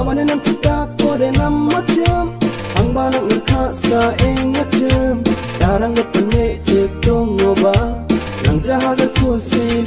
Bawa nam kita kode nam macam Ang banak ngakha sa eng ngacam Darang gapane cek tong ngoba Nang jahaga kusin